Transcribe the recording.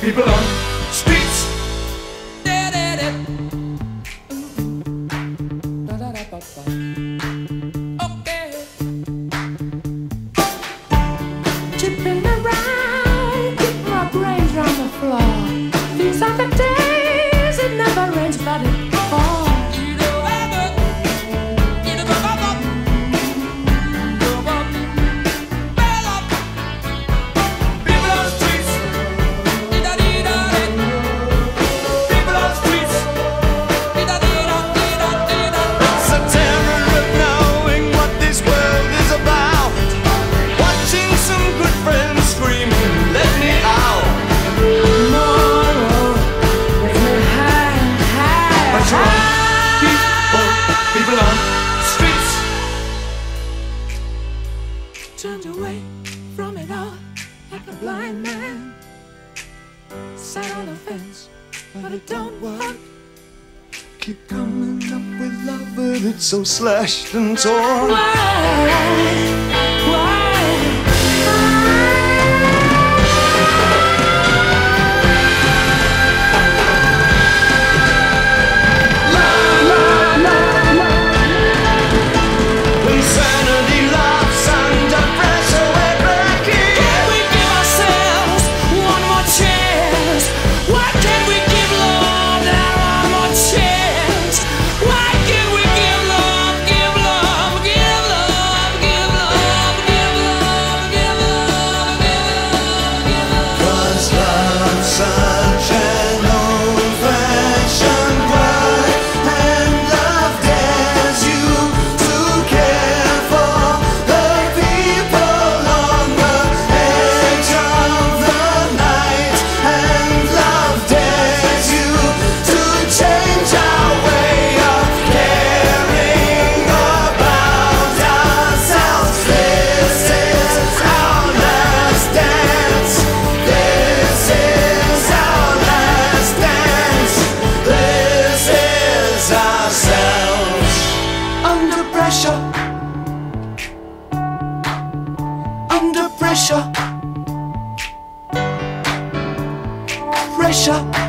people on streets. Da, Chipping around, keep my brains on the floor. These are the days. Turned away from it all like a blind man. Sat on the fence, but it don't work. Keep coming up with love, but it's so slashed and torn. Why? pressure. Pressure.